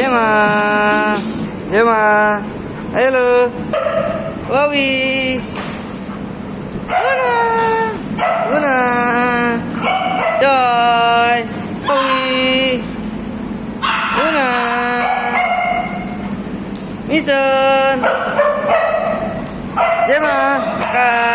Jema. Jema. lu Wawi. Luna. Luna. Joy. Wawi. Luna. Mason. Jema. Kak